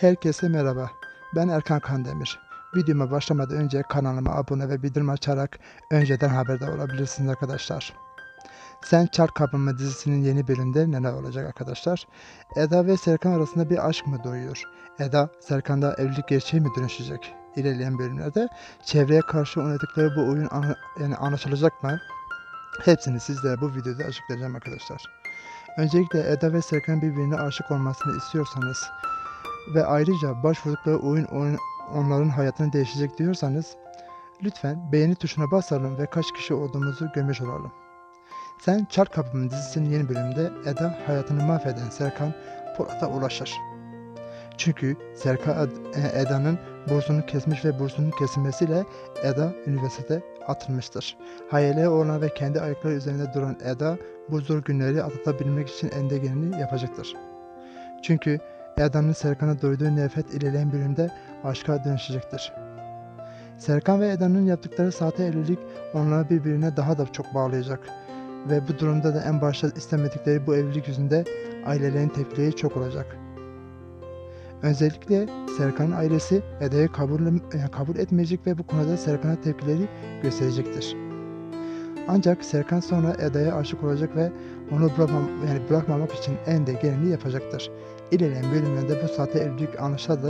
Herkese merhaba. Ben Erkan Kandemir. Videoma başlamadan önce kanalıma abone ve bildirim açarak önceden haberdar olabilirsiniz arkadaşlar. Sen Çark Kapımı dizisinin yeni bölümde neler olacak arkadaşlar? Eda ve Serkan arasında bir aşk mı doğuyor? Eda, Serkan'da evlilik gerçeği mi dönüşecek? İlerleyen bölümlerde çevreye karşı oynadıkları bu oyun ana- yani anlaşılacak mı? Hepsini sizlere bu videoda açıklayacağım arkadaşlar. Öncelikle Eda ve Serkan birbirine aşık olmasını istiyorsanız ve ayrıca başvurdukları oyun oyun- onların hayatını değişecek diyorsanız lütfen beğeni tuşuna basalım ve kaç kişi olduğumuzu görmüş olalım. Sen Çark Kapımı dizisinin yeni bölümünde Eda hayatını mahveden Serkan Polat'a ulaşır. Çünkü Serkan e, Eda'nın bursunu kesmiş ve bursunun kesilmesiyle Eda üniversitede atılmıştır. Hayali olan ve kendi ayakları üzerinde duran Eda bu zor günleri atlatabilmek için elde geleni yapacaktır. Çünkü Eda'nın Serkan'a duyduğu nefret ilerleyen bölümde aşka dönüşecektir. Serkan ve Eda'nın yaptıkları sahte evlilik onları birbirine daha da çok bağlayacak. Ve bu durumda da en başta istemedikleri bu evlilik yüzünde ailelerin tepkileri çok olacak. Özellikle Serkan'ın ailesi Eda'yı kabul, e, kabul etmeyecek ve bu konuda Serkan'a tepkileri gösterecektir. Ancak Serkan sonra Eda'ya aşık olacak ve onu bırakmam, yani bırakmamak için en de geleni yapacaktır. İlerleyen bölümlerde bu sahte evlilik anlaşa da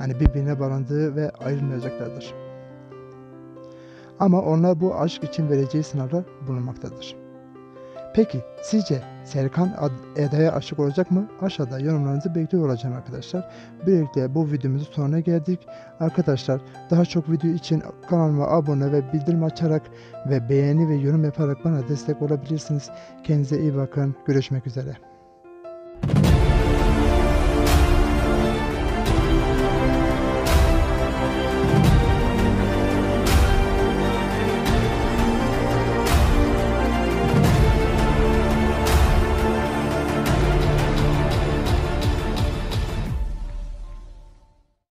yani birbirine bağlandığı ve ayrılmayacaklardır. Ama onlar bu aşk için vereceği sınavlar bulunmaktadır. Peki sizce Serkan Eda'ya aşık olacak mı? Aşağıda yorumlarınızı bekliyor olacağım arkadaşlar. Böylelikle bu videomuzun sonuna geldik. Arkadaşlar daha çok video için kanalıma abone ve bildirim açarak ve beğeni ve yorum yaparak bana destek olabilirsiniz. Kendinize iyi bakın. Görüşmek üzere.